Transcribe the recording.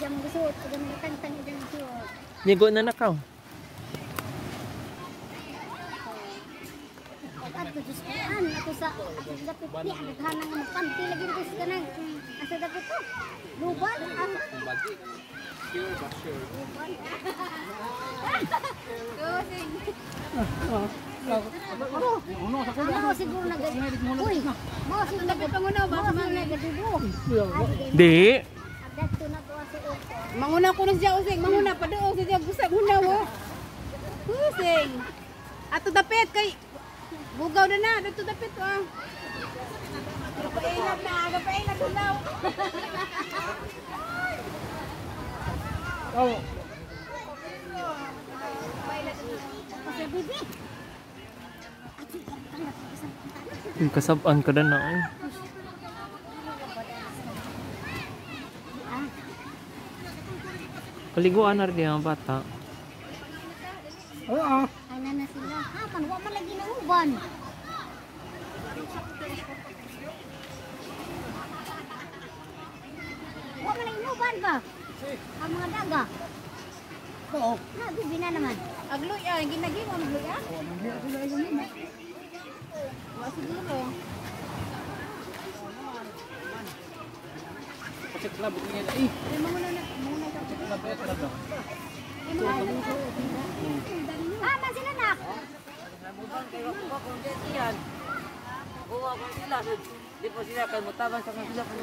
jam gusuot, sa jam tangtang jam gusuot. Nigo na nakaw. Ato Diyos ko an, ato sa ato sa dapit niya, naghanang nga magpanti lagi dito sa kanang asa dapit to. Luban, ah. Luban. Ano siguro na Uy, mo siguro na pangunaw ba sa. Di. Adto na to sa uko. Manguna ko na siya using, manguna pa doon siya gusa muna wo. Using. Ato dapit kay bugaw na na, ato dapit ah. Kapailan na. Kasi bibi. Uy, kasabaan ka na na. Ay. Kaliguan na rin ang bata. Oo. Ano na sila? Ha, man, wa man lagi na uban. Wa man lagi na uban ba? Ang mga daga. Oo. Na, bibi na naman. Agloy ah, ginagi mo agloy ah. Wa siguro. Na bukin niya. Eh, Ay manguna na, manguna labay ka na? Ah, man sila. Di po sila kay mutabang sa kanila po